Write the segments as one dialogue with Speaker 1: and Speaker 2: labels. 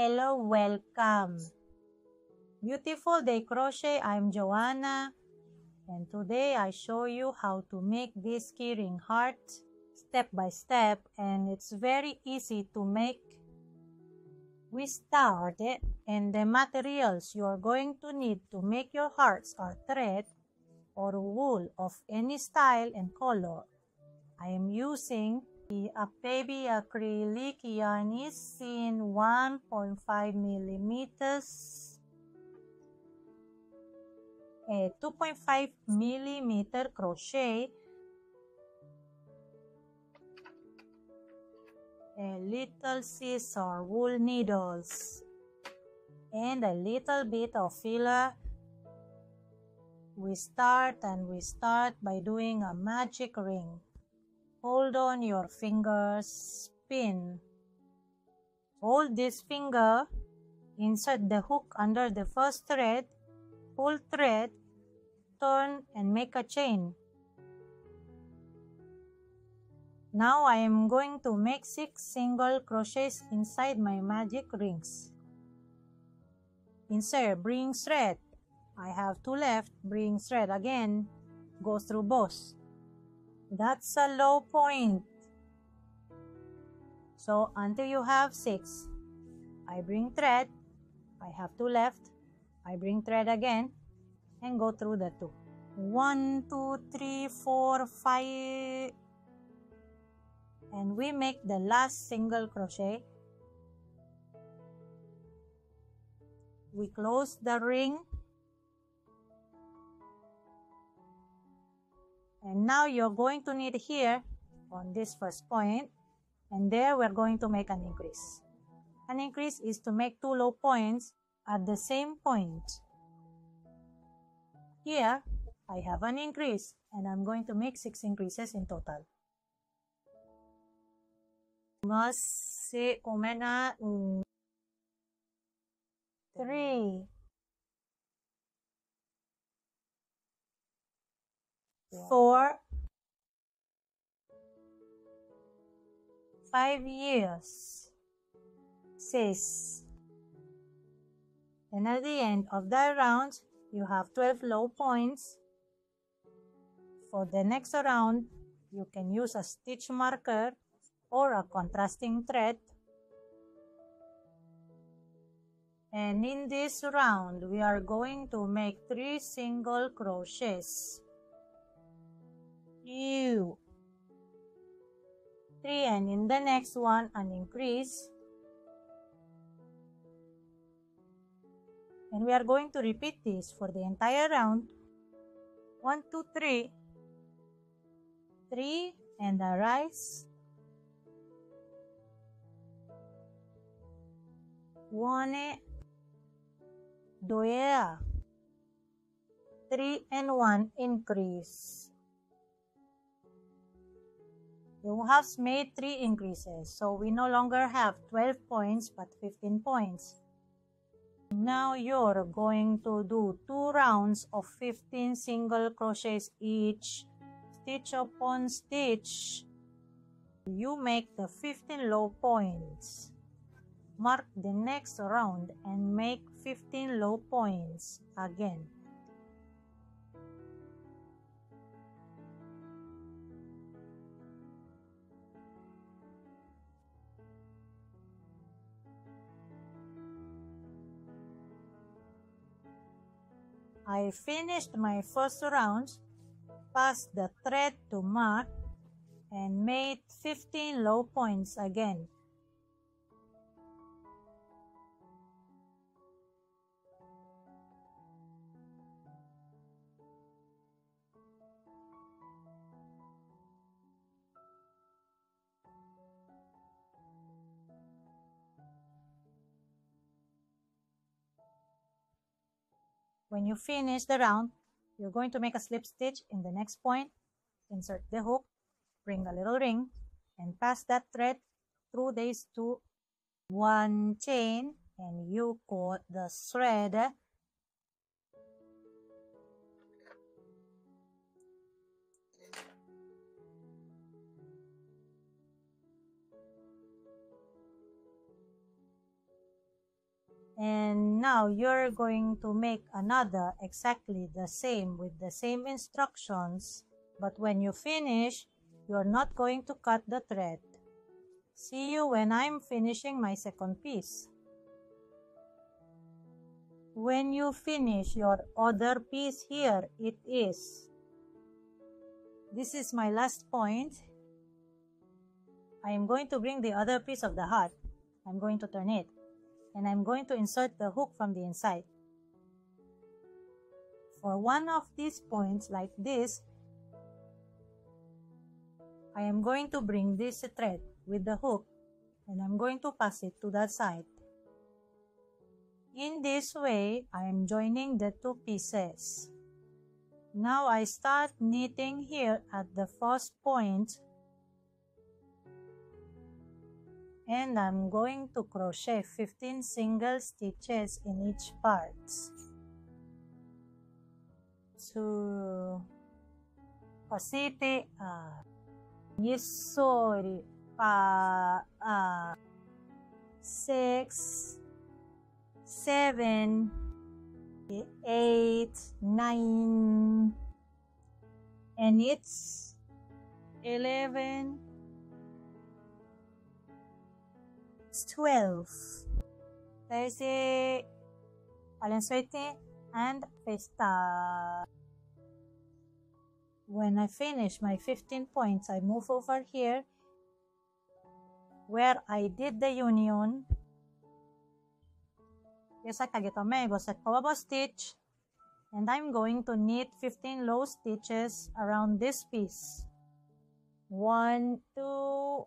Speaker 1: Hello, welcome. Beautiful Day Crochet, I'm Joanna. And today I show you how to make this keyring heart step by step and it's very easy to make. We started and the materials you are going to need to make your hearts are thread or wool of any style and color. I am using acrylic yarn is in 1.5 millimeters. A 2.5 millimeter crochet. A little scissor wool needles. And a little bit of filler. We start and we start by doing a magic ring hold on your fingers spin. Hold this finger insert the hook under the first thread pull thread turn and make a chain. Now I am going to make 6 single crochets inside my magic rings. Insert bring thread. I have two left. Bring thread again. Go through both that's a low point. So until you have 6, I bring thread, I have 2 left, I bring thread again and go through the 2. 1, 2, 3, 4, 5 and we make the last single crochet. We close the ring and now you're going to need here on this first point and there we're going to make an increase. An increase is to make two low points at the same point. Here I have an increase and I'm going to make six increases in total. Must say omena mm, three for five years. Six. And at the end of that round, you have 12 low points. For the next round, you can use a stitch marker or a contrasting thread. And in this round, we are going to make three single crochets two, three, and in the next one an increase. And we are going to repeat this for the entire round. One two three. Three and a rise one due three and one increase you have made three increases, so we no longer have 12 points but 15 points. Now you're going to do two rounds of 15 single crochets each, stitch upon stitch. You make the 15 low points. Mark the next round and make 15 low points again. I finished my first round, passed the thread to mark, and made 15 low points again. When you finish the round, you're going to make a slip stitch in the next point, insert the hook, bring a little ring, and pass that thread through these two one chain and you cut the thread and now you're going to make another exactly the same with the same instructions but when you finish you're not going to cut the thread. See you when I'm finishing my second piece. When you finish your other piece here it is. This is my last point. I am going to bring the other piece of the heart. I'm going to turn it and I'm going to insert the hook from the inside. For one of these points like this, I am going to bring this thread with the hook and I'm going to pass it to that side. In this way, I am joining the two pieces. Now I start knitting here at the first point and I'm going to crochet 15 single stitches in each part. To pasite uh, yisori pa uh, six seven eight nine and it's eleven 12. Thursday, Palensuete, and Festa. When I finish my 15 points, I move over here where I did the union. Yes, I can get a go set kawabo stitch and I'm going to knit 15 low stitches around this piece. One, two,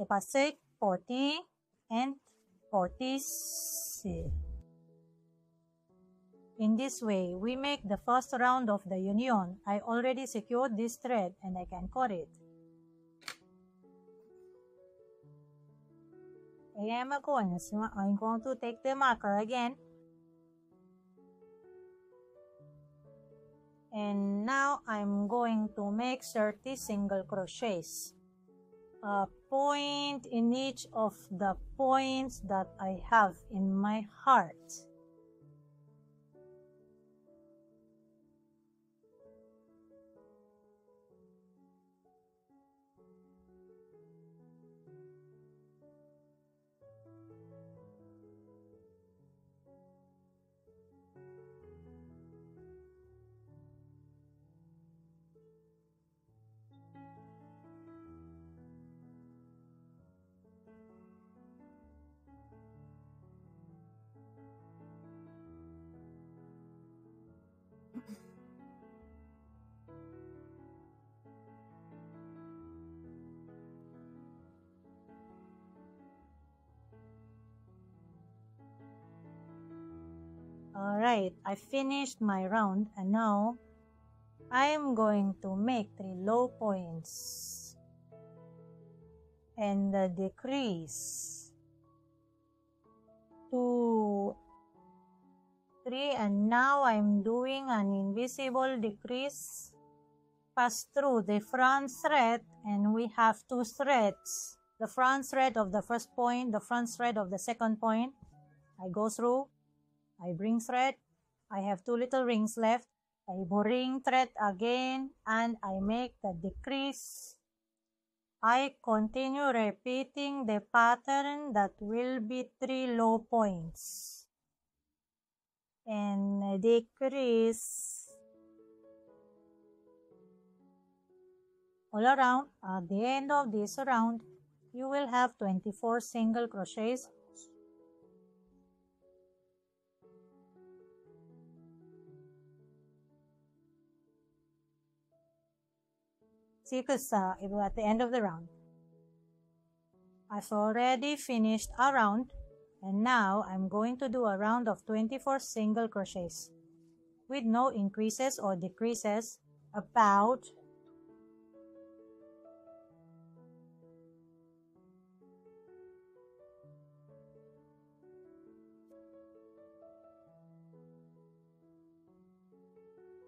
Speaker 1: Ipasek 40 and 40C. In this way, we make the first round of the union. I already secured this thread and I can cut it. I am going. I'm going to take the marker again. And now I'm going to make 30 single crochets up point in each of the points that I have in my heart. Alright, I finished my round and now I am going to make three low points. And the decrease. Two three and now I'm doing an invisible decrease. Pass through the front thread and we have two threads. The front thread of the first point the front thread of the second point. I go through I bring thread. I have two little rings left. I bring thread again and I make the decrease. I continue repeating the pattern that will be three low points. And decrease all around. At the end of this round, you will have 24 single crochets Uh, it was at the end of the round. I've already finished a round and now I'm going to do a round of 24 single crochets with no increases or decreases about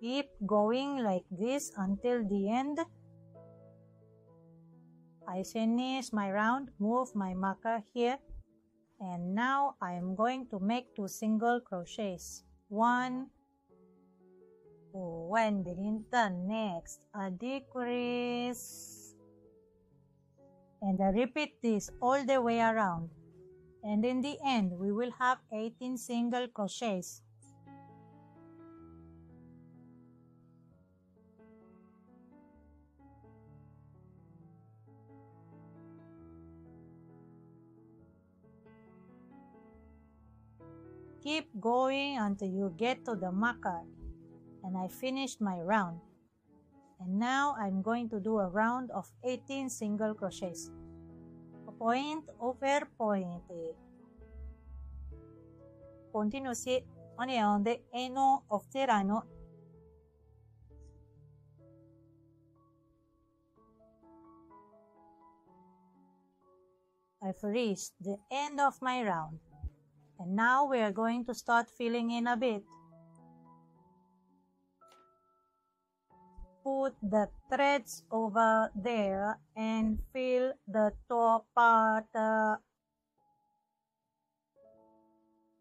Speaker 1: keep going like this until the end I finish my round move my marker here and now I am going to make two single crochets. One. Oh, when begin the next a decrease. And I repeat this all the way around. And in the end we will have 18 single crochets Keep going until you get to the marker. And I finished my round. And now I'm going to do a round of 18 single crochets. Point over point. Continuously on the end of the run. I've reached the end of my round. And now we are going to start filling in a bit. Put the threads over there and fill the top part uh,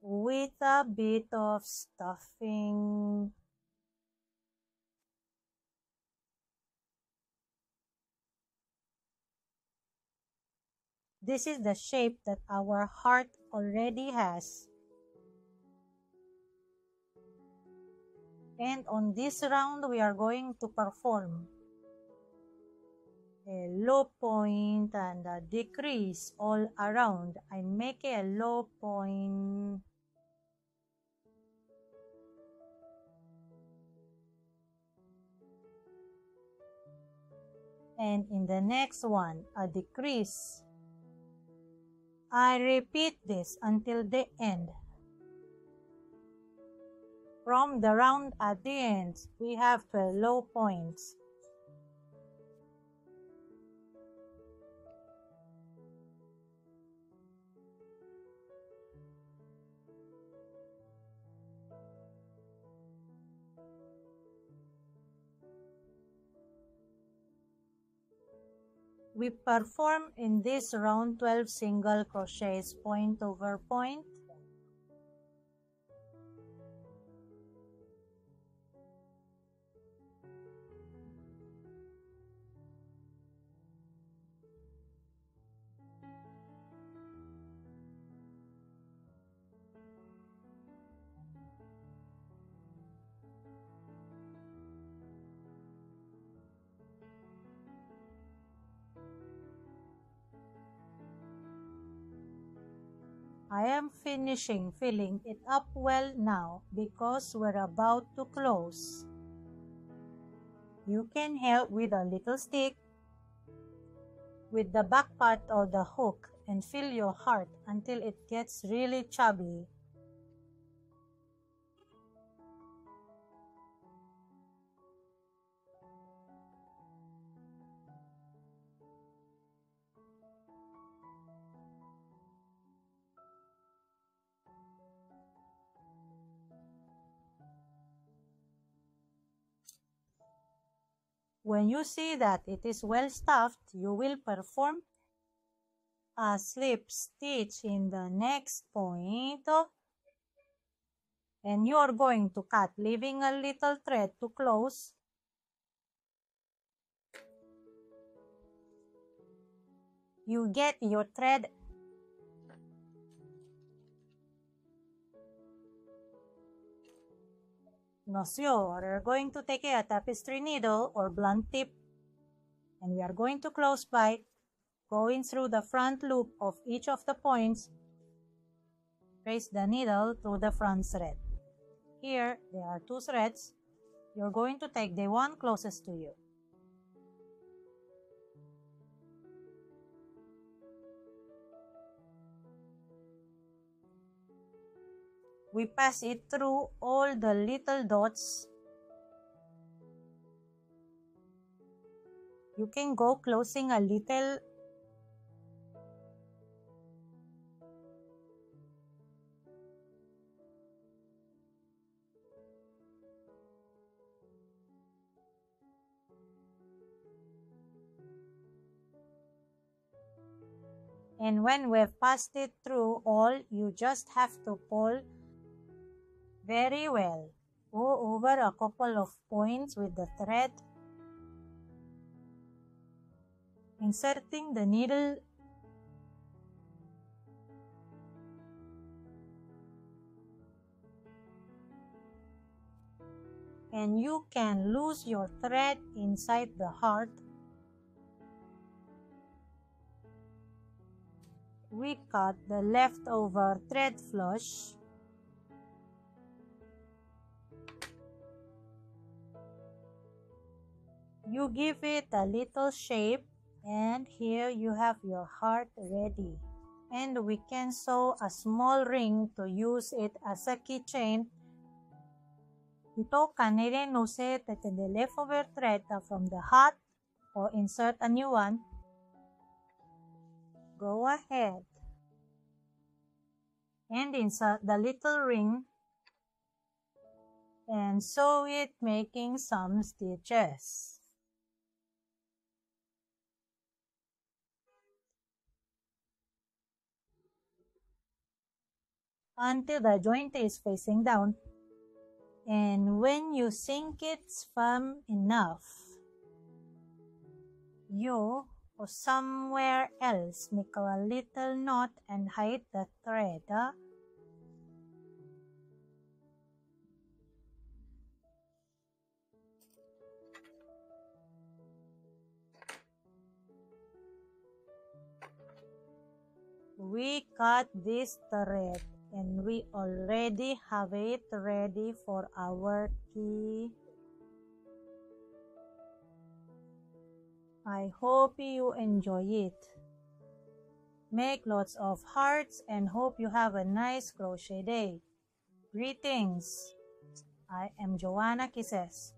Speaker 1: with a bit of stuffing. This is the shape that our heart already has. And on this round, we are going to perform a low point and a decrease all around. I make a low point and in the next one a decrease I repeat this until the end. From the round at the ends, we have 12 low points. We perform in this round 12 single crochets point over point. I am finishing filling it up well now because we're about to close. You can help with a little stick with the back part of the hook and fill your heart until it gets really chubby. When you see that it is well stuffed, you will perform a slip stitch in the next point. And you are going to cut leaving a little thread to close. You get your thread Nosio, we're going to take a tapestry needle or blunt tip and we are going to close by going through the front loop of each of the points. Trace the needle through the front thread. Here, there are two threads. You're going to take the one closest to you. We pass it through all the little dots. You can go closing a little and when we've passed it through all you just have to pull very well. Go over a couple of points with the thread. Inserting the needle. And you can lose your thread inside the heart. We cut the leftover thread flush you give it a little shape and here you have your heart ready. And we can sew a small ring to use it as a keychain. Ito can use it the leftover thread from the hat or insert a new one. Go ahead. And insert the little ring. And sew it making some stitches. Until the joint is facing down and when you think it's firm enough you or somewhere else make a little knot and hide the thread. Huh? We cut this thread and we already have it ready for our key I hope you enjoy it. Make lots of hearts and hope you have a nice crochet day. Greetings. I am Joanna Kisses.